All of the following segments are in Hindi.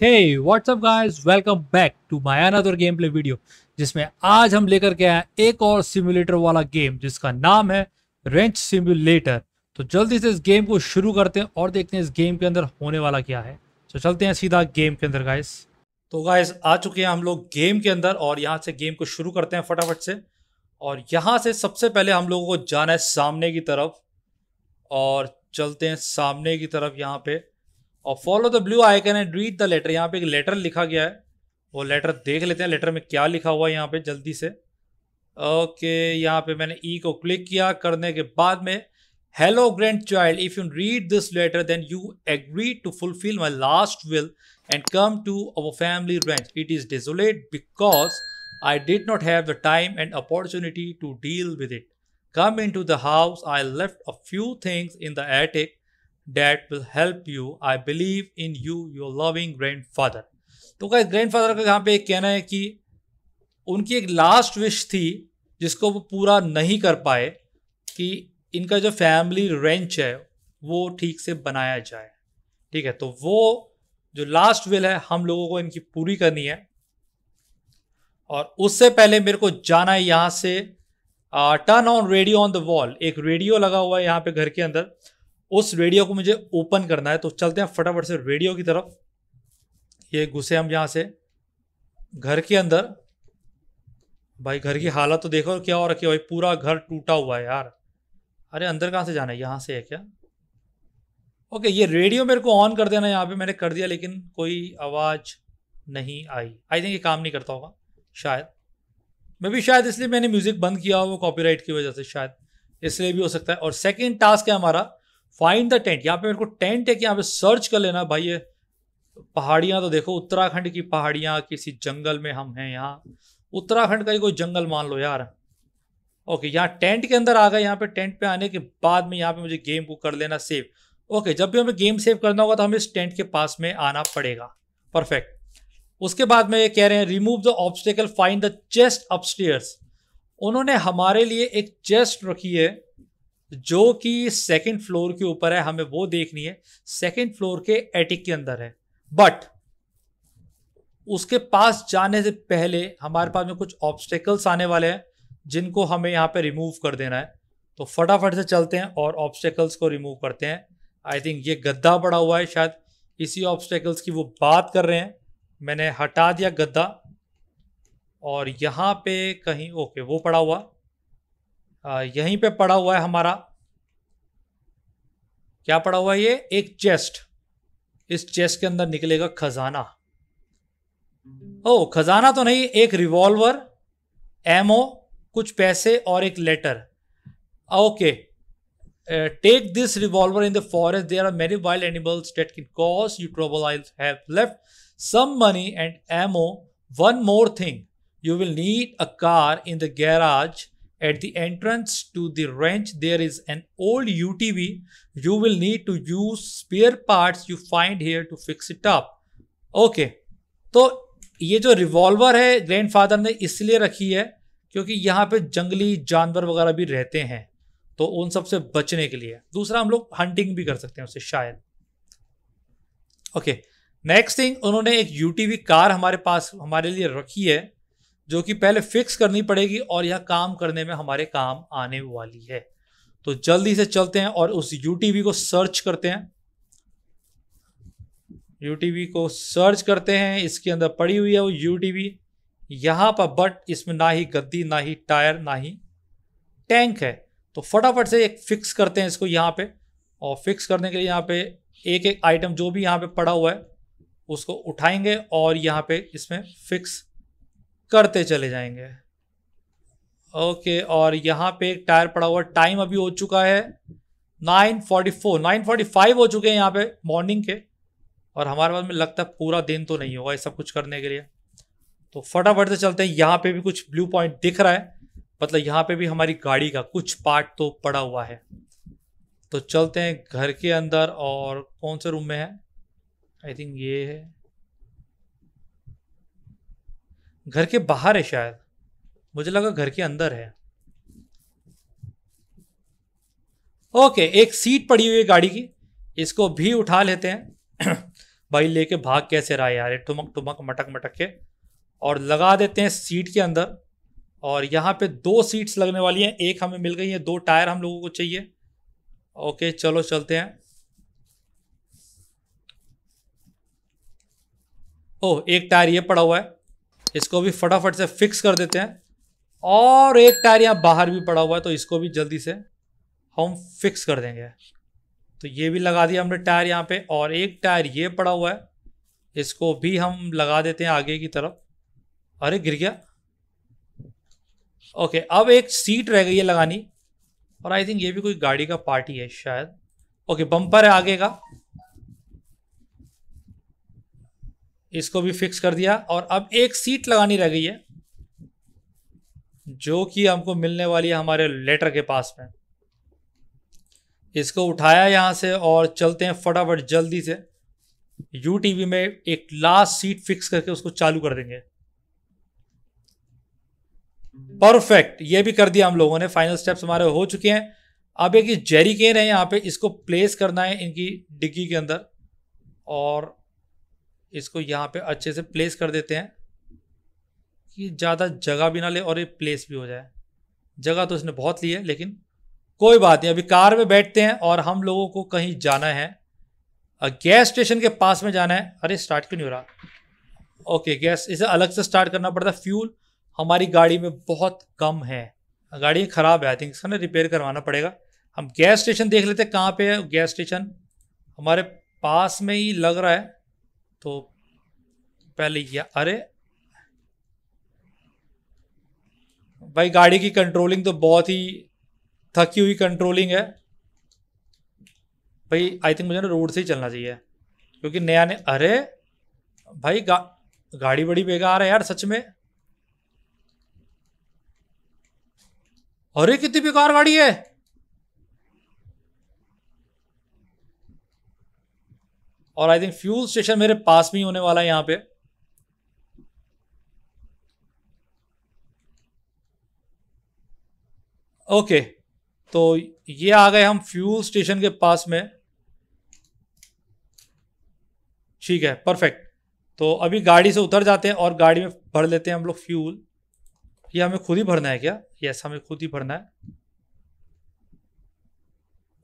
Hey, what's up guys? Welcome back to my another gameplay video जिसमें आज हम लेकर के आए एक और सिमुलेटर वाला गेम जिसका नाम है रेंच सिमुलेटर तो जल्दी से इस गेम को शुरू करते हैं और देखते हैं इस गेम के अंदर होने वाला क्या है। तो चलते हैं सीधा गेम के अंदर गाइस तो गाइस आ चुके हैं हम लोग गेम के अंदर और यहाँ से गेम को शुरू करते हैं फटाफट से। और यहाँ से सबसे पहले हम लोगों को जाना है सामने की तरफ़ और चलते हैं सामने की तरफ़ यहाँ पे। और follow the blue icon and read the letter यहाँ पे एक लेटर लिखा गया है। वो लेटर देख लेते हैं लेटर में क्या लिखा हुआ है यहाँ पे जल्दी से। ओके यहाँ पे मैंने ई e को क्लिक किया करने के बाद में hello grandchild if you read this letter then you agree to fulfil my last will and come to our family ranch it is desolate because I did not have the time and opportunity to deal with it come into the house. I left a few things in the attic. That will help you, i believe, in you, your loving grandfather. तो क्या ग्रैंडफादर का यहाँ पे एक कहना है कि उनकी एक लास्ट विश थी, जिसको वो पूरा नहीं कर पाए, कि इनका जो फैमिली रेंच है, वो ठीक से बनाया जाए। ठीक है तो वो जो लास्ट विल है, हम लोगों को इनकी पूरी करनी है। और उससे पहले मेरे को जाना है यहाँ से turn on radio on the wall एक रेडियो लगा हुआ है यहाँ पे घर के अंदर। उस रेडियो को मुझे ओपन करना है तो चलते हैं फटाफट से रेडियो की तरफ़। ये घुसे हम यहाँ से, घर के अंदर। भाई, घर की हालत तो देखो, क्या हो रखी है भाई, पूरा घर टूटा हुआ है यार। अरे, अंदर कहाँ से जाना है? यहाँ से है क्या? ओके, ये रेडियो मेरे को ऑन कर देना, यहाँ पे मैंने कर दिया, लेकिन कोई आवाज़ नहीं आई। आई थिंक ये काम नहीं करता होगा, शायद। मैं भी शायद इसलिए मैंने म्यूज़िक बंद किया वो कॉपीराइट की वजह से शायद, इसलिए भी हो सकता है। और सेकंड टास्क है हमारा फाइंड द टेंट यहाँ पे मेरे को टेंट है कि यहाँ पे सर्च कर लेना भाई ये। पहाड़ियाँ तो देखो, उत्तराखंड की पहाड़ियाँ, किसी जंगल में हम हैं यहाँ। उत्तराखंड का ही कोई जंगल मान लो यार। ओके यहाँ टेंट के अंदर आ गए, यहाँ पे टेंट पे आने के बाद में यहाँ पे मुझे गेम को कर लेना सेव ओके जब भी हमें गेम सेव करना होगा तो हमें इस टेंट के पास में आना पड़ेगा। परफेक्ट उसके बाद में ये कह रहे हैं remove the obstacle find the chest upstairs उन्होंने हमारे लिए एक चेस्ट रखी है। जो कि सेकंड फ्लोर के ऊपर है, हमें वो देखनी है। सेकंड फ्लोर के एटिक के अंदर है। बट उसके पास जाने से पहले हमारे पास में कुछ ऑब्स्टेकल्स आने वाले हैं, जिनको हमें यहाँ पे रिमूव कर देना है। तो फटाफट से चलते हैं और ऑब्स्टेकल्स को रिमूव करते हैं। आई थिंक ये गद्दा पड़ा हुआ है शायद। इसी ऑब्स्टेकल्स की वो बात कर रहे हैं। मैंने हटा दिया गद्दा। और यहाँ पे कहीं ओके वो पड़ा हुआ। यहीं पे पड़ा हुआ है हमारा। क्या पड़ा हुआ है ये? एक चेस्ट। इस चेस्ट के अंदर निकलेगा खजाना। ओ, खजाना तो नहीं, एक रिवॉल्वर एमओ कुछ पैसे और एक letter okay take this revolver in the forest there are many wild animals that can cause you trouble I have left some money and ammo one more thing you will need a car in the garage. At the entrance to the ranch, there is an old UTV. You will need to use spare parts you find here to fix it up. Okay, तो ये जो रिवॉल्वर है ग्रैंडफादर ने इसलिए रखी है क्योंकि यहाँ पे जंगली जानवर वगैरह भी रहते हैं तो उन सबसे बचने के लिए दूसरा हम लोग हंटिंग भी कर सकते हैं उससे शायद ओके. नेक्स्ट थिंग उन्होंने एक यूटीवी कार हमारे पास हमारे लिए रखी है जो कि पहले फिक्स करनी पड़ेगी और यह काम करने में हमारे काम आने वाली है। तो जल्दी से चलते हैं और उस यूटीवी को सर्च करते हैं। यूटीवी को सर्च करते हैं, इसके अंदर पड़ी हुई है वो यूटीवी यहाँ पर बट इसमें ना ही गद्दी, ना ही टायर, ना ही टैंक है। तो फटाफट से एक फिक्स करते हैं इसको यहाँ पे और फिक्स करने के लिए यहाँ पे एक एक आइटम जो भी यहाँ पे पड़ा हुआ है, उसको उठाएँगे और यहाँ पे इसमें फिक्स करते चले जाएँगे। ओके, और यहाँ पे एक टायर पड़ा हुआ, टाइम अभी हो चुका है 9:44 9:45 हो चुके हैं यहाँ पे मॉर्निंग के, और हमारे पास में लगता है पूरा दिन तो नहीं होगा ये सब कुछ करने के लिए। तो फटाफट से चलते हैं, यहाँ पे भी कुछ ब्लू पॉइंट दिख रहा है मतलब यहाँ पे भी हमारी गाड़ी का कुछ पार्ट तो पड़ा हुआ है। तो चलते हैं घर के अंदर, और कौन से रूम में है? आई थिंक ये है। घर के बाहर है शायद। मुझे लगा घर के अंदर है। ओके, एक सीट पड़ी हुई है गाड़ी की। इसको भी उठा लेते हैं। भाई, लेके भाग कैसे रहा है यार? ठुमक ठुमक, मटक मटक के। और लगा देते हैं सीट के अंदर। और यहाँ पे दो सीट्स लगने वाली हैं। एक हमें मिल गई है, दो टायर हम लोगों को चाहिए। ओके, चलो चलते हैं। ओ एक टायर ये पड़ा हुआ है। इसको भी फटाफट से फिक्स कर देते हैं। और एक टायर यहाँ बाहर भी पड़ा हुआ है तो इसको भी जल्दी से हम फिक्स कर देंगे। तो ये भी लगा दिया हमने टायर यहाँ पे, और एक टायर ये पड़ा हुआ है, इसको भी हम लगा देते हैं आगे की तरफ़। अरे, गिर गया। ओके अब एक सीट रह गई है लगानी, और आई थिंक ये भी कोई गाड़ी का पार्टी है शायद। ओके बम्पर है आगे का। इसको भी फिक्स कर दिया और अब एक सीट लगानी रह गई है, जो कि हमको मिलने वाली है हमारे लेटर के पास में। इसको उठाया यहाँ से और चलते हैं फटाफट जल्दी से। यू टीवी में एक लास्ट सीट फिक्स करके उसको चालू कर देंगे। परफेक्ट ये भी कर दिया हम लोगों ने। फाइनल स्टेप्स हमारे हो चुके हैं। अब एक जेरी केन है यहाँ पे, इसको प्लेस करना है इनकी डिग्गी के अंदर। और इसको यहाँ पे अच्छे से प्लेस कर देते हैं कि ज़्यादा जगह भी ना ले और ये प्लेस भी हो जाए। जगह तो इसने बहुत ली है, लेकिन कोई बात नहीं, अभी कार में बैठते हैं और हम लोगों को कहीं जाना है। गैस स्टेशन के पास में जाना है। अरे स्टार्ट क्यों नहीं हो रहा? ओके गैस इसे अलग से स्टार्ट करना पड़ता है। फ्यूल हमारी गाड़ी में बहुत कम है। गाड़ी ख़राब है आई थिंक इसका ना रिपेयर करवाना पड़ेगा। हम गैस स्टेशन देख लेते हैं कहाँ पे है। गैस स्टेशन हमारे पास में ही लग रहा है। तो पहले या अरे। भाई गाड़ी की कंट्रोलिंग तो बहुत ही थकी हुई कंट्रोलिंग है। भाई आई थिंक मुझे ना रोड से ही चलना चाहिए। क्योंकि नया ने अरे भाई गा, गाड़ी बड़ी बेकार है यार सच में। अरे कितनी बेकार गाड़ी है। और आई थिंक फ्यूल स्टेशन मेरे पास में ही होने वाला है यहाँ पे। ओके तो ये आ गए हम फ्यूल स्टेशन के पास में। ठीक है परफेक्ट तो अभी गाड़ी से उतर जाते हैं और गाड़ी में भर लेते हैं हम लोग फ्यूल ये हमें खुद ही भरना है क्या? यस हमें खुद ही भरना है।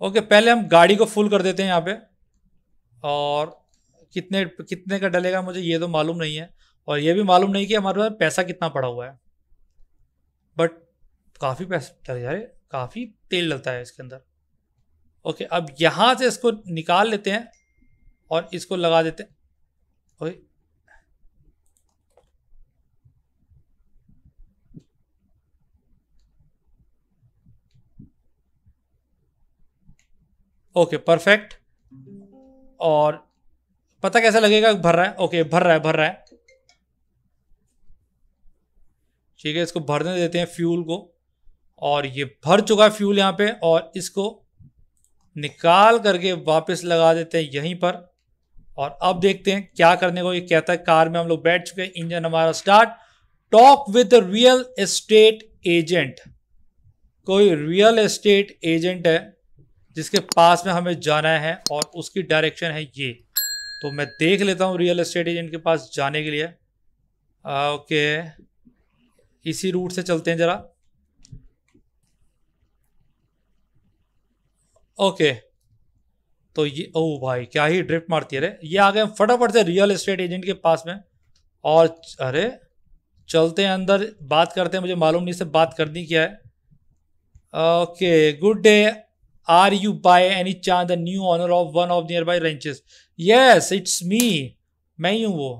ओके पहले हम गाड़ी को फुल कर देते हैं यहाँ पे। और कितने कितने का डलेगा मुझे ये तो मालूम नहीं है। और ये भी मालूम नहीं कि हमारे पास पैसा कितना पड़ा हुआ है। बट काफ़ी पैसा रहे काफ़ी तेल डलता है इसके अंदर। ओके अब यहाँ से इसको निकाल लेते हैं और इसको लगा देते हैं। ओके ओके परफेक्ट और पता कैसा लगेगा? भर रहा है। ओके भर रहा है, भर रहा है। ठीक है, इसको भरने देते हैं फ्यूल को। और ये भर चुका है फ्यूल यहाँ पे और इसको निकाल करके वापस लगा देते हैं यहीं पर। और अब देखते हैं क्या करने को, ये कहता है, कार में हम लोग बैठ चुके हैं, इंजन हमारा start talk with real estate agent कोई रियल एस्टेट एजेंट है जिसके पास में हमें जाना है और उसकी डायरेक्शन है ये। तो मैं देख लेता हूँ रियल एस्टेट एजेंट के पास जाने के लिए। आ, ओके इसी रूट से चलते हैं ज़रा। ओके तो ये ओ भाई क्या ही ड्रिफ्ट मारती है अरे ये आ गए फटाफट से रियल एस्टेट एजेंट के पास में। और अरे चलते हैं अंदर बात करते हैं मुझे मालूम नहीं से बात करनी क्या है। Okay good day are you by any chance the new owner of one of nearby ranches yes it's me मैं ही हूँ वो।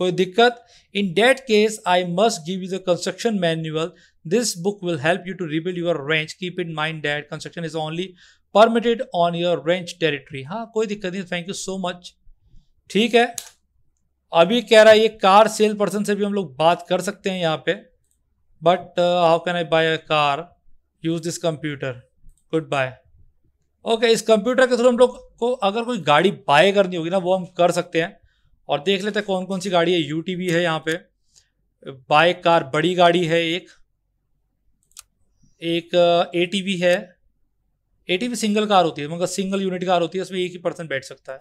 कोई दिक्कत? In that case I must give you the construction manual this book will help you to rebuild your ranch keep in mind that construction is only permitted on your ranch territory हाँ कोई दिक्कत नहीं। थैंक यू सो मच ठीक है? अभी कह रहा है, ये कार सेल पर्सन से भी हम लोग बात कर सकते हैं यहाँ पे। But how can I buy a car use this computer goodbye okay इस कंप्यूटर के थ्रू हम लोग को अगर कोई गाड़ी बाय करनी होगी ना, वो हम कर सकते हैं। और देख लेते हैं कौन कौन सी गाड़ी है। यू है यहाँ पे। बाय कार बड़ी गाड़ी है एक। एक ए है। ए सिंगल कार होती है, मगर सिंगल यूनिट कार होती है, उसमें एक ही पर्सन बैठ सकता है।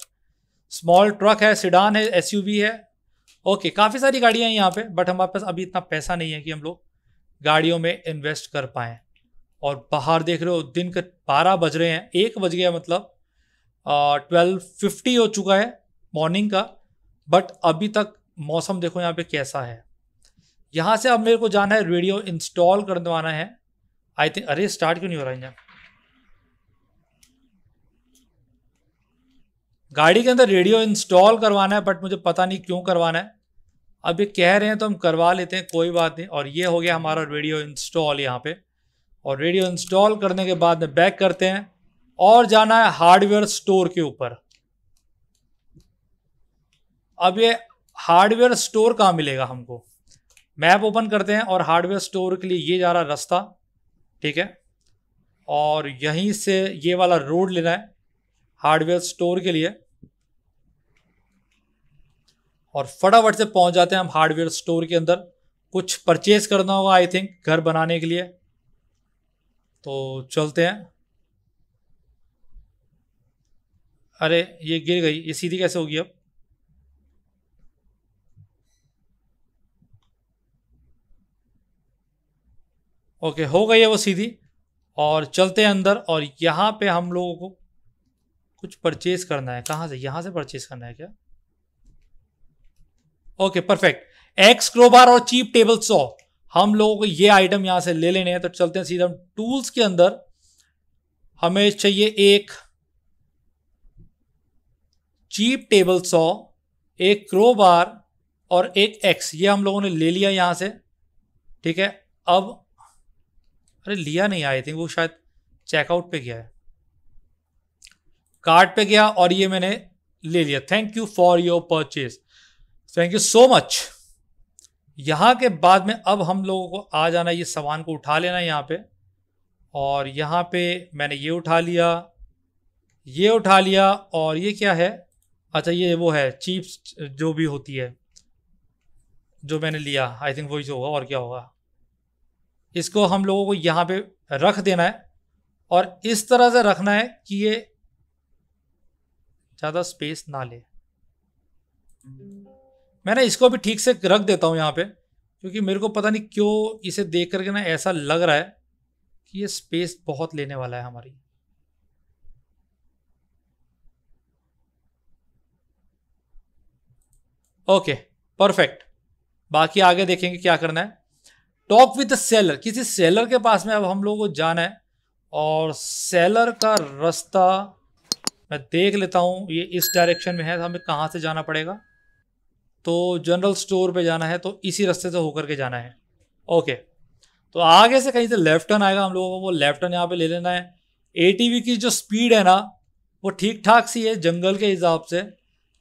स्मॉल ट्रक है सिडान है एस है। ओके काफ़ी सारी गाड़ियाँ हैं यहाँ पे बट हमारे पास अभी इतना पैसा नहीं है कि हम लोग गाड़ियों में इन्वेस्ट कर पाएँ। और बाहर देख रहे हो, दिन के बारह बज रहे हैं, एक बज गया मतलब ट्वेल्व फिफ्टी हो चुका है मॉर्निंग का बट अभी तक मौसम देखो यहाँ पे कैसा है। यहाँ से अब मेरे को जाना है रेडियो इंस्टॉल करवाना है। आई थिंक अरे स्टार्ट क्यों नहीं हो रहा इंजन गाड़ी के अंदर रेडियो इंस्टॉल करवाना है बट मुझे पता नहीं क्यों करवाना है। अब ये कह रहे हैं तो हम करवा लेते हैं, कोई बात नहीं। और ये हो गया हमारा रेडियो इंस्टॉल यहाँ पे। और रेडियो इंस्टॉल करने के बाद में बैक करते हैं और जाना है हार्डवेयर स्टोर के ऊपर। अब ये हार्डवेयर स्टोर कहाँ मिलेगा हमको? मैप ओपन करते हैं और हार्डवेयर स्टोर के लिए ये जा रहा रास्ता, ठीक है? और यहीं से ये वाला रोड लेना है हार्डवेयर स्टोर के लिए। और फटाफट से पहुँच जाते हैं हम हार्डवेयर स्टोर के अंदर। कुछ परचेज करना होगा आई थिंक घर बनाने के लिए। तो चलते हैं। अरे, ये गिर गई। ये सीधी कैसे होगी अब? ओके, हो गई है वो सीधी। और चलते हैं अंदर, और यहाँ पे हम लोगों को कुछ परचेज करना है। कहाँ से? यहाँ से परचेज करना है क्या? ओके परफेक्ट एक्स क्रोबार और चीप टेबल सॉ हम लोगों को ये आइटम यहाँ से ले लेने हैं तो चलते हैं सीधा हम टूल्स के अंदर। हमें चाहिए एक चीप टेबल सॉ एक क्रोबार और एक एक्स ये हम लोगों ने ले लिया यहाँ से, ठीक है? अब, अरे लिया नहीं आई थिंक वो शायद चेकआउट पे गया है। कार्ड पे गया और ये मैंने ले लिया। Thank you for your purchase thank you so much यहाँ के बाद में अब हम लोगों को आ जाना ये सामान को उठा लेना यहाँ पे। और यहाँ पे मैंने ये उठा लिया, ये उठा लिया और ये क्या है? अच्छा ये वो है, चीप्स जो भी होती है, जो मैंने लिया आई थिंक वही होगा, और क्या होगा। इसको हम लोगों को यहाँ पे रख देना है और इस तरह से रखना है कि ये ज़्यादा स्पेस ना ले। मैंने इसको भी ठीक से रख देता हूँ यहाँ पे, क्योंकि मेरे को पता नहीं क्यों इसे देख करके ना ऐसा लग रहा है कि ये स्पेस बहुत लेने वाला है हमारी। ओके परफेक्ट बाकी आगे देखेंगे क्या करना है। टॉक विद द सेलर किसी सेलर के पास में अब हम लोगों को जाना है, और सेलर का रास्ता मैं देख लेता हूँ, ये इस डायरेक्शन में है तो हमें कहाँ से जाना पड़ेगा। तो जनरल स्टोर पे जाना है तो इसी रास्ते से होकर के जाना है। ओके तो आगे से कहीं से लेफ़्ट टर्न आएगा हम लोगों को, वो लेफ़्ट टर्न यहाँ पे ले लेना है। एटीवी की जो स्पीड है ना, वो ठीक ठाक सी है जंगल के हिसाब से।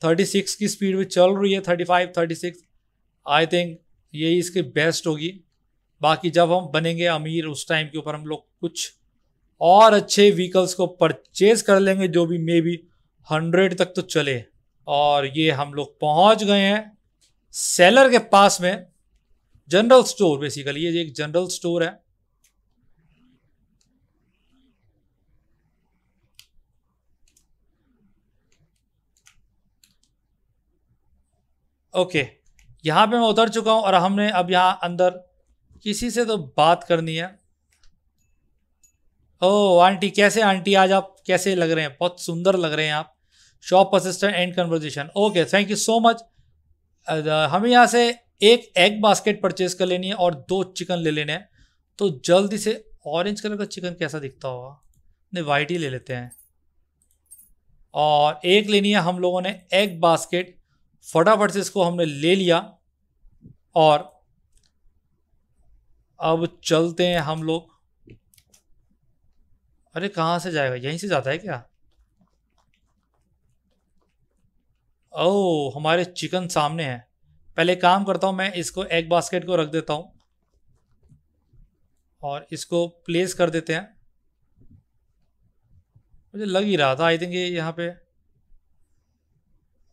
36 की स्पीड में चल रही है 35 36 आई थिंक यही इसकी बेस्ट होगी। बाकी जब हम बनेंगे अमीर, उस टाइम के ऊपर हम लोग कुछ और अच्छे व्हीकल्स को परचेज कर लेंगे, जो भी मे बी हंड्रेड तक तो चले। और ये हम लोग पहुँच गए हैं। सेलर के पास में जनरल स्टोर बेसिकली ये एक जनरल स्टोर है ओके okay. यहाँ पे मैं उतर चुका हूँ और हमने अब यहाँ अंदर किसी से तो बात करनी है। ओ आंटी, कैसे आंटी, आज आप कैसे लग रहे हैं? बहुत सुंदर लग रहे हैं आप। Shop assistant and conversation okay thank you so much हमें यहाँ से एक एग बास्केट परचेज कर लेनी है और दो चिकन ले लेने हैं। तो जल्दी से ऑरेंज कलर का चिकन कैसा दिखता होगा? नहीं वाइट ही ले लेते हैं। और एक लेनी है हम लोगों ने एग बास्केट फटाफट से इसको हमने ले लिया। और अब चलते हैं हम लोग। अरे, कहाँ से जाएगा? यहीं से जाता है क्या? ओह, हमारे चिकन सामने है। पहले काम करता हूँ, मैं इसको एग बास्केट को रख देता हूँ। और इसको प्लेस कर देते हैं। मुझे लग ही रहा था आई थिंक ये यहाँ पे।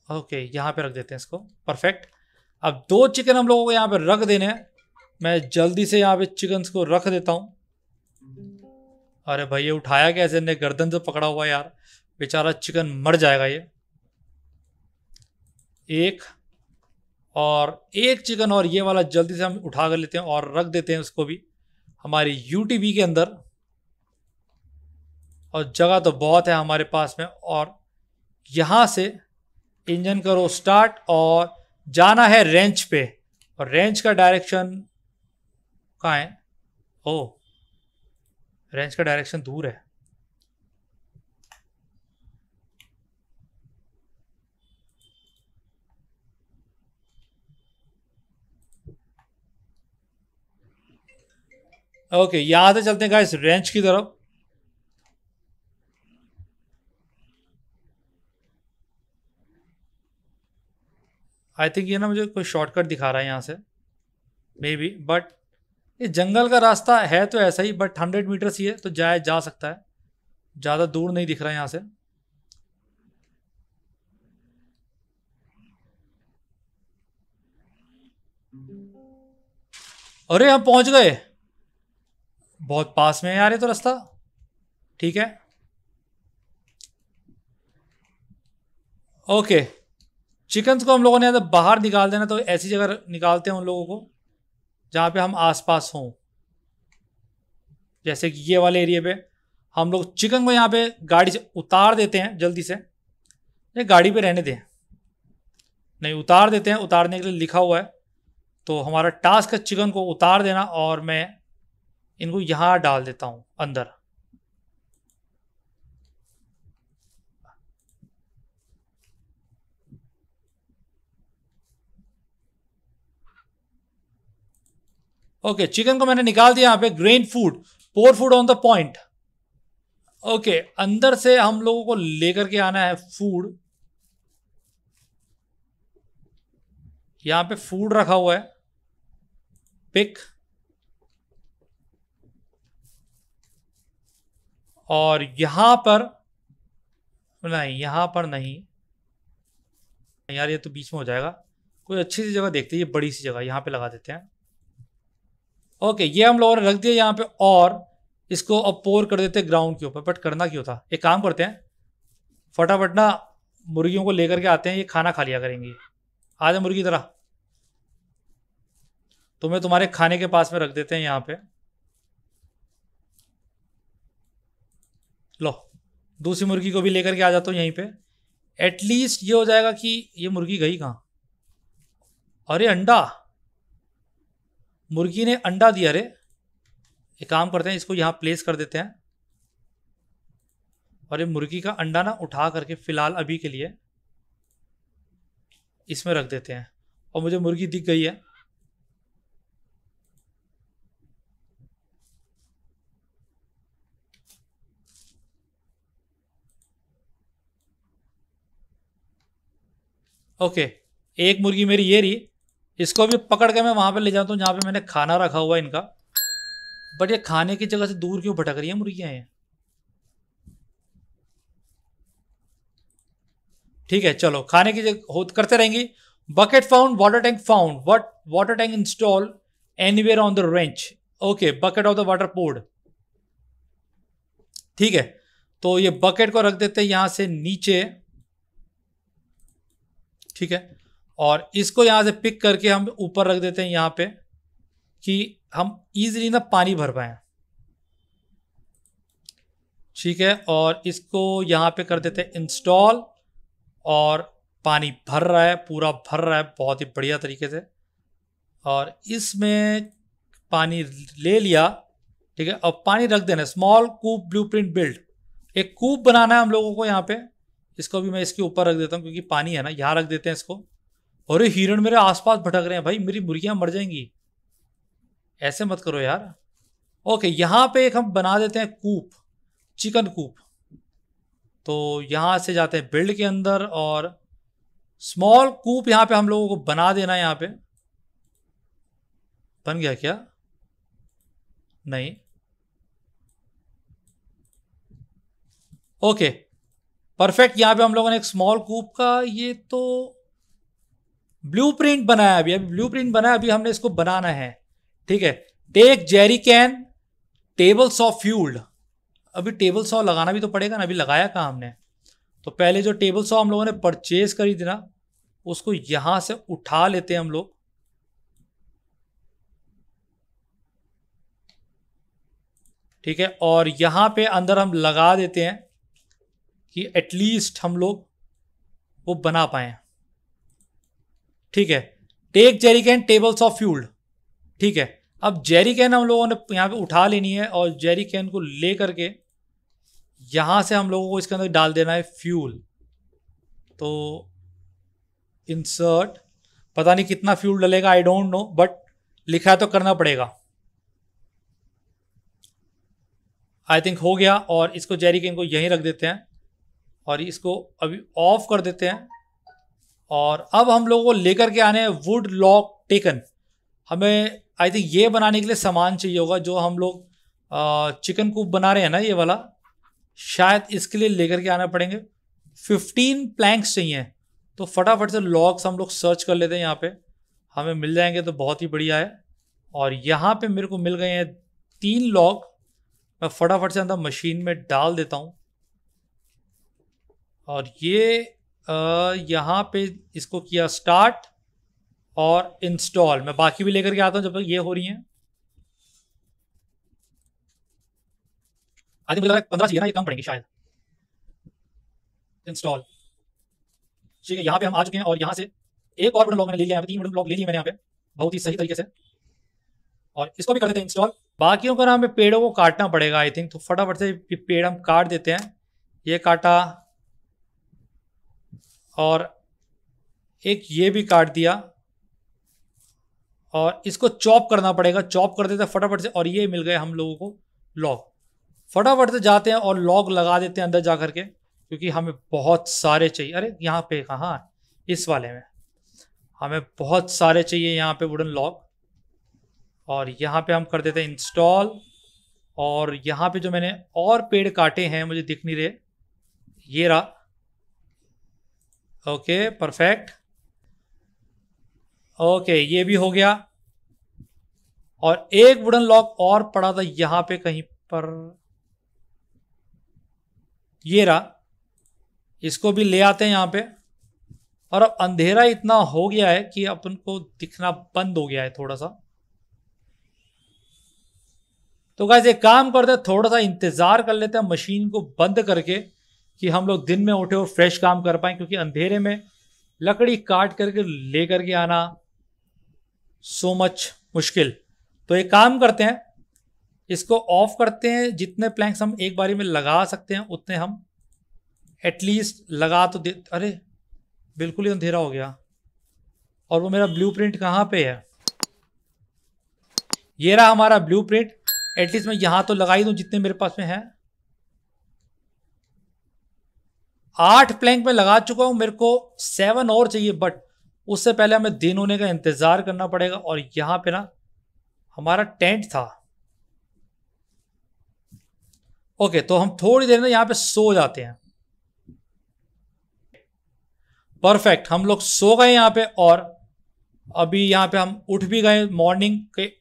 ओके यहाँ पे रख देते हैं इसको। परफेक्ट अब दो चिकन हम लोगों को यहाँ पे रख देने हैं। मैं जल्दी से यहाँ पे चिकन को रख देता हूँ। अरे भाई, ये उठाया कैसे? ने गर्दन से पकड़ा हुआ यार। बेचारा चिकन मर जाएगा ये। एक, और एक चिकन और ये वाला जल्दी से हम उठा कर लेते हैं और रख देते हैं उसको भी हमारी यूटीबी के अंदर। और जगह तो बहुत है हमारे पास में, और यहाँ से इंजन करो स्टार्ट और जाना है रेंच पे। और रेंच का डायरेक्शन कहाँ है? ओ रेंच का डायरेक्शन दूर है। ओके यहाँ से चलते हैं गाइस रेंच की तरफ़ आई थिंक ये ना मुझे कोई शॉर्टकट दिखा रहा है यहाँ से। मे बी बट ये जंगल का रास्ता है तो ऐसा ही बट हंड्रेड मीटर्स ही है तो जाए जा सकता है। ज़्यादा दूर नहीं दिख रहा है यहाँ से। अरे हम पहुँच गए। बहुत पास में है यार ये तो रास्ता। ठीक है। ओके चिकन्स को हम लोगों ने बाहर निकाल देना तो ऐसी जगह निकालते हैं उन लोगों को, जहाँ पे हम आसपास हों। जैसे कि ये वाले एरिया पे हम लोग चिकन को यहाँ पे गाड़ी से उतार देते हैं जल्दी से। ये गाड़ी पे रहने दें। नहीं, उतार देते हैं। उतारने के लिए लिखा हुआ है। तो हमारा टास्क है चिकन को उतार देना और मैं इनको यहाँ डाल देता हूँ अंदर। ओके okay, चिकन को मैंने निकाल दिया यहाँ पे grain food pour food on the point okay अंदर से हम लोगों को लेकर के आना है फ़ूड यहाँ पे फ़ूड रखा हुआ है। पिक और यहाँ पर, नहीं, यहाँ पर नहीं। यार, ये तो बीच में हो जाएगा। कोई अच्छी सी जगह देखते हैं, ये बड़ी सी जगह, यहाँ पे लगा देते हैं। ओके, ये हम लोगों ने रख दिया यहाँ पे, और इसको अब पोर कर देते ग्राउंड के ऊपर। बट करना क्यों था? एक काम करते हैं, फटाफट ना मुर्गियों को लेकर के आते हैं, ये खाना खा लिया करेंगी। आ जाए मुर्गी तरह तुम्हें तुम्हारे खाने के पास में रख देते हैं यहाँ पे। लो, दूसरी मुर्गी को भी लेकर के आ जाता हूँ यहीं पे। एटलीस्ट ये हो जाएगा कि ये मुर्गी गई कहाँ? अरे अंडा! मुर्गी ने अंडा दिया, अरे! एक काम करते हैं, इसको यहाँ प्लेस कर देते हैं। और ये मुर्गी का अंडा ना उठा करके फ़िलहाल अभी के लिए इसमें रख देते हैं। और मुझे मुर्गी दिख गई है। ओके, एक मुर्गी मेरी ये रही, इसको भी पकड़ के मैं वहाँ पर ले जाता हूँ, जहाँ पे मैंने खाना रखा हुआ है इनका। बट ये खाने की जगह से दूर क्यों भटक रही है मुर्गियाँ ये? ठीक है, चलो, खाने की जगह करते रहेंगी। Bucket found water tank found what water tank install anywhere on the wrench okay bucket of the water poured ठीक है तो ये बकेट को रख देते हैं यहाँ से नीचे। ठीक है? और इसको यहाँ से पिक करके हम ऊपर रख देते हैं यहाँ पे कि हम इजीली ना पानी भर पाए। ठीक है? और इसको यहाँ पे कर देते हैं इंस्टॉल और पानी भर रहा है, पूरा भर रहा है, बहुत ही बढ़िया तरीके से। और इसमें पानी ले लिया, ठीक है? और पानी रख देना स्मॉल कूप ब्लूप्रिंट बिल्ड एक कूप बनाना है हम लोगों को यहाँ पे। इसको भी मैं इसके ऊपर रख देता हूँ, क्योंकि पानी है ना, यहाँ रख देते हैं इसको। और ये हिरण मेरे आसपास भटक रहे हैं, भाई, मेरी मुर्गियाँ मर जाएँगी। ऐसे मत करो यार। ओके, यहाँ पे एक हम बना देते हैं कूप, चिकन कूप। तो यहाँ से जाते हैं बिल्ड के अंदर, और स्मॉल कूप यहाँ पे हम लोगों को बना देना है यहाँ पे। बन गया क्या? नहीं। ओके परफेक्ट यहाँ पे हम लोगों ने एक स्मॉल कूप का ये तो ब्लूप्रिंट बनाया अभी। अभी ब्लूप्रिंट बनाया, अभी हमने इसको बनाना है। ठीक है? Take jerry can table saw fueled अभी टेबल सॉ लगाना भी तो पड़ेगा ना, अभी लगाया कहाँ हमने? तो पहले जो टेबल सॉ हम लोगों ने परचेज करी थी ना, उसको यहाँ से उठा लेते हैं हम लोग। ठीक है? और यहाँ पे अंदर हम लगा देते हैं। कि एटलीस्ट हम लोग वो बना पाए। ठीक है? Take jerry can tables of fuelled ठीक है? अब जेरी कैन हम लोगों ने यहाँ पे उठा लेनी है और जेरी कैन को ले करके यहाँ से हम लोगों को इसके अंदर डाल देना है फ्यूल तो इंसर्ट पता नहीं कितना फ्यूल डलेगा आई डोंट नो बट लिखा तो करना पड़ेगा। आई थिंक हो गया और इसको जेरी कैन को यहीं रख देते हैं। और इसको अभी ऑफ़ कर देते हैं। और अब हम लोगों को लेकर के आने हैं वुड लॉक टेकन हमें आई थिंक ये बनाने के लिए सामान चाहिए होगा, जो हम लोग चिकन कूप बना रहे हैं ना ये वाला। शायद इसके लिए लेकर के आना पड़ेंगे। फिफ्टीन प्लैंक्स चाहिए। तो फटाफट से लॉक्स हम लोग सर्च कर लेते हैं यहाँ पे। हमें मिल जाएँगे तो बहुत ही बढ़िया है। और यहाँ पे मेरे को मिल गए हैं तीन लॉक मैं फटाफट से अंदर मशीन में डाल देता हूँ। और ये यहाँ पे इसको किया स्टार्ट और इंस्टॉल मैं बाकी भी लेकर के आता हूँ जब तक ये हो रही है। आदि मुझे पंद्रह चाहिए ना ये कम पड़ेंगे शायद। इंस्टॉल ठीक है, यहाँ पे हम आ चुके हैं और यहाँ से एक और बटन लॉक मैंने ले लिया तीन बटन लॉक ले लिया मैंने यहाँ पे। बहुत ही सही तरीके से। और इसको भी कर देते हैं इंस्टॉल बाकियों का हमें पेड़ों को काटना पड़ेगा आई थिंक तो फटाफट से पेड़ हम काट देते हैं। ये काटा और एक ये भी काट दिया और इसको चॉप करना पड़ेगा। चॉप कर देते फटाफट से और ये मिल गए हम लोगों को लॉक फटाफट से जाते हैं और लॉक लगा देते हैं अंदर जा करके क्योंकि हमें बहुत सारे चाहिए। अरे, यहाँ पे कहाँ इस वाले में। हमें बहुत सारे चाहिए यहाँ पे वुडन लॉक और यहाँ पे हम कर देते हैं इंस्टॉल और यहाँ पे जो मैंने और पेड़ काटे हैं, मुझे दिख नहीं रहे। ये रहा। ओके परफेक्ट ओके ये भी हो गया। और एक वुडन लॉक और पड़ा था यहाँ पे कहीं पर। ये रहा। इसको भी ले आते हैं यहाँ पे। और अब अंधेरा इतना हो गया है कि अपन को दिखना बंद हो गया है थोड़ा सा। तो गाइस एक काम करते हैं, थोड़ा सा इंतज़ार कर लेते हैं मशीन को बंद करके। कि हम लोग दिन में उठे और फ्रेश काम कर पाए, क्योंकि अंधेरे में लकड़ी काट करके ले करके आना सो मच मुश्किल। तो एक काम करते हैं, इसको ऑफ़ करते हैं, जितने प्लैंक्स हम एक बारी में लगा सकते हैं, उतने हम एटलीस्ट लगा तो दे, अरे, बिल्कुल ही अंधेरा हो गया। और वो मेरा ब्लू प्रिंट कहाँ पे है? ये रहा हमारा ब्लू प्रिंट एटलीस्ट मैं यहाँ तो लगा ही दूँ जितने मेरे पास में है। आठ प्लैंक में लगा चुका हूँ, मेरे को सेवन और चाहिए बट उससे पहले हमें दिन होने का इंतज़ार करना पड़ेगा। और यहाँ पे ना, हमारा टेंट था। ओके तो हम थोड़ी देर में यहाँ पे सो जाते हैं। परफेक्ट हम लोग सो गए यहाँ पे और अभी यहाँ पे हम उठ भी गए मॉर्निंग के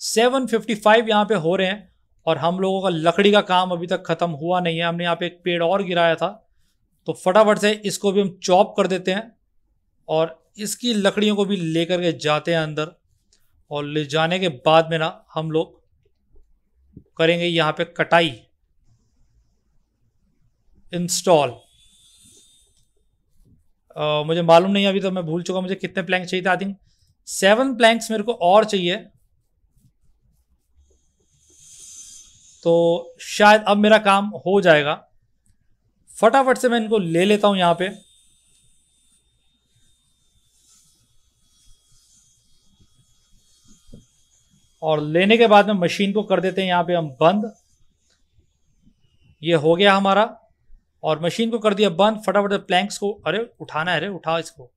7:55 यहाँ पे हो रहे हैं। और हम लोगों का लकड़ी का काम अभी तक खत्म हुआ नहीं है। हमने यहाँ पे एक पेड़ और गिराया था। तो फटाफट से इसको भी हम चॉप कर देते हैं और इसकी लकड़ियों को भी लेकर के जाते हैं अंदर और ले जाने के बाद में ना हम लोग करेंगे यहाँ पे कटाई। इंस्टॉल मुझे मालूम नहीं अभी तो मैं भूल चुका मुझे कितने प्लैंक चाहिए थे आई थिंक सेवन प्लैंक्स मेरे को और चाहिए। तो शायद अब मेरा काम हो जाएगा। फटाफट से मैं इनको ले लेता हूँ यहाँ पे। और लेने के बाद में मशीन को कर देते हैं यहाँ पे हम बंद। ये हो गया हमारा। और मशीन को कर दिया बंद, फटाफट प्लैंक्स को, अरे, उठाना है अरे उठा इसको।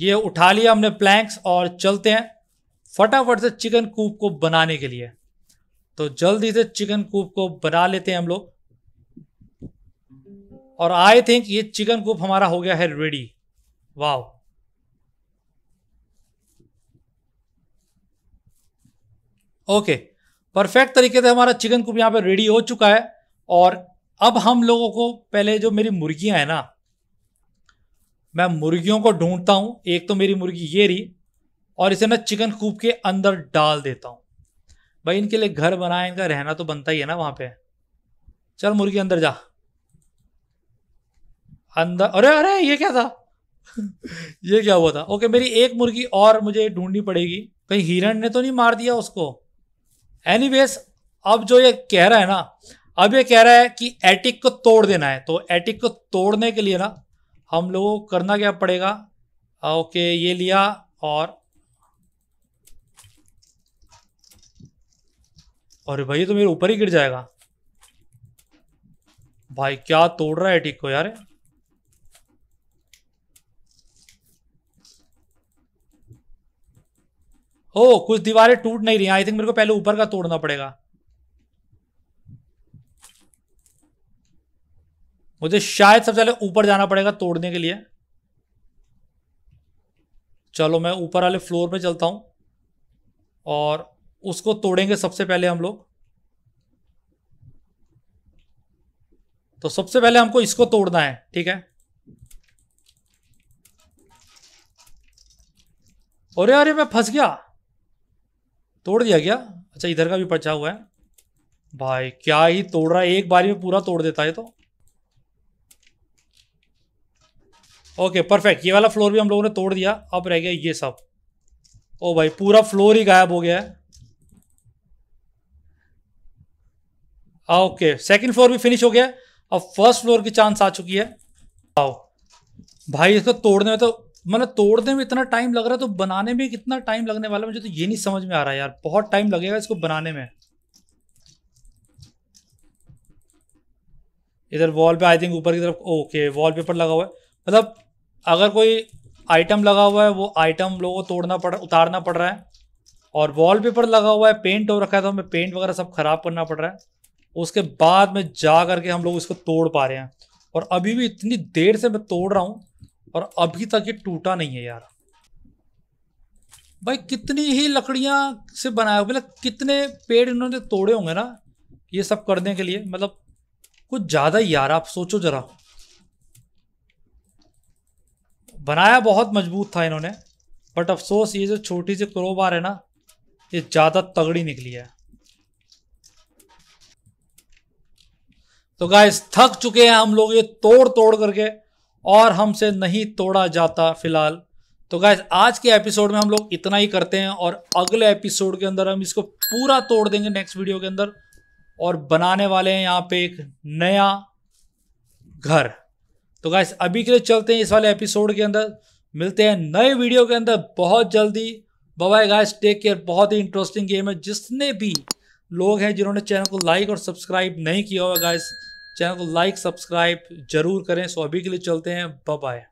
ये उठा लिया हमने प्लैंक्स और चलते हैं फटाफट से चिकन कूप को बनाने के लिए। तो जल्दी से चिकन कूप को बना लेते हैं हम लोग। और आई थिंक ये चिकन कूप हमारा हो गया है रेडी। वाव ओके, परफेक्ट तरीके से हमारा चिकन कूप यहाँ पे रेडी हो चुका है। और अब हम लोगों को पहले जो मेरी मुर्गियाँ हैं ना, मैं मुर्गियों को ढूंढता हूँ। एक तो मेरी मुर्गी ये रही, और इसे मैं चिकन कूप के अंदर डाल देता हूँ। भाई, इनके लिए घर बनाए इनका रहना तो बनता ही है ना वहाँ पे। चल मुर्गी अंदर जा। अंदर, अरे अरे, ये क्या था? ये क्या हुआ था? ओके मेरी एक मुर्गी और मुझे ढूंढनी पड़ेगी। कहीं हिरण ने तो नहीं मार दिया उसको? एनीवेज अब जो ये कह रहा है ना, अब ये कह रहा है कि एटिक को तोड़ देना है। तो एटिक को तोड़ने के लिए ना, हम लोगों को करना क्या पड़ेगा? ओके ये लिया और अरे भाई तो मेरे ऊपर ही गिर जाएगा। भाई, क्या तोड़ रहा है एटिक को यार? ओ, कुछ दीवारें टूट नहीं रही आई थिंक मेरे को पहले ऊपर का तोड़ना पड़ेगा। मुझे शायद सबसे पहले ऊपर जाना पड़ेगा तोड़ने के लिए। चलो, मैं ऊपर वाले फ्लोर पे चलता हूँ। और उसको तोड़ेंगे सबसे पहले हम लोग। तो सबसे पहले हमको इसको तोड़ना है, ठीक है? अरे अरे मैं फंस गया। तोड़ दिया गया अच्छा इधर का भी पचा हुआ है। भाई, क्या ही तोड़ रहा है। एक बारी में पूरा तोड़ देता है तो। Okay, perfect. ये वाला फ्लोर भी हम लोगों ने तोड़ दिया। अब रह गया ये सब। ओ भाई, पूरा फ्लोर ही गायब हो गया है। ओके सेकंड फ्लोर भी फिनिश हो गया अब फ़र्स्ट फ्लोर की चांस आ चुकी है। आओ भाई, इसको तोड़ने में तो मतलब तोड़ने में इतना टाइम लग रहा है तो बनाने में कितना टाइम लगने वाला मुझे तो ये नहीं समझ में आ रहा है यार। बहुत टाइम लगेगा इसको बनाने में। इधर वॉल पे आई थिंक ऊपर की तरफ़ ओके वॉल पेपर लगा हुआ है। मतलब अगर कोई आइटम लगा हुआ है, वो आइटम लोगों को तोड़ना पड़, उतारना पड़ रहा है। और वॉल पेपर लगा हुआ है पेंट हो रखा है तो हमें पेंट वगैरह सब खराब करना पड़ रहा है। उसके बाद में जा करके हम लोग इसको तोड़ पा रहे हैं। और अभी भी इतनी देर से मैं तोड़ रहा हूँ और अभी तक ये टूटा नहीं है यार। भाई कितनी ही लकड़ियाँ से बनाया मतलब कितने पेड़ इन्होंने तोड़े होंगे ना ये सब करने के लिए मतलब कुछ ज़्यादा ही यार, आप सोचो जरा। बनाया बहुत मज़बूत था इन्होंने, बट अफसोस ये जो छोटी सी क्रोबार है ना, ये ज़्यादा तगड़ी निकली है। तो गाइस थक चुके हैं हम लोग ये तोड़ तोड़ करके और हमसे नहीं तोड़ा जाता फ़िलहाल। तो गाइस आज के एपिसोड में हम लोग इतना ही करते हैं और अगले एपिसोड के अंदर हम इसको पूरा तोड़ देंगे नेक्स्ट वीडियो के अंदर और बनाने वाले हैं यहाँ पे एक नया घर। तो गाइस अभी के लिए चलते हैं इस वाले एपिसोड के अंदर। मिलते हैं नए वीडियो के अंदर बहुत जल्दी। बाय गाइस टेक केयर बहुत ही इंटरेस्टिंग गेम है। जिसने भी लोग हैं जिन्होंने चैनल को लाइक और सब्सक्राइब नहीं किया होगा गाइस चैनल को लाइक, सब्सक्राइब ज़रूर करें। सो अभी के लिए चलते हैं। बाय